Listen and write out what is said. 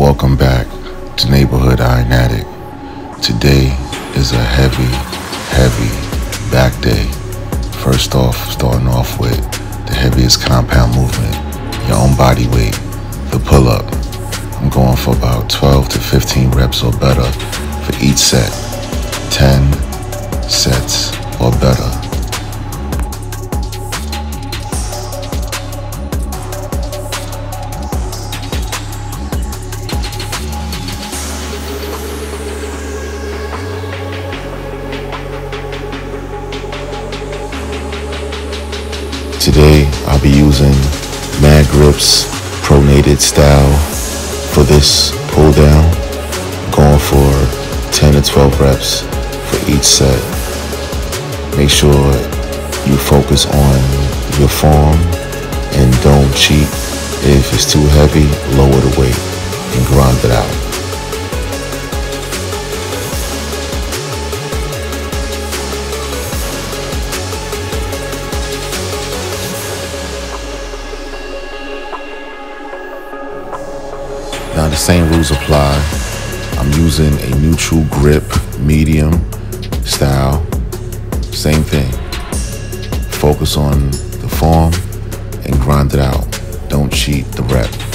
Welcome back to Neighborhood Iron Addict. Today is a heavy, heavy back day. First off, starting off with the heaviest compound movement, your own body weight, the pull up. I'm going for about 12 to 15 reps or better for each set. 10 sets or better. Today I'll be using Mad Grips pronated style for this pull down. Going for 10 to 12 reps for each set. Make sure you focus on your form and don't cheat. If it's too heavy, lower the weight and grind it out. The same rules apply. I'm using a neutral grip, medium style. Same thing. Focus on the form and grind it out. Don't cheat the rep.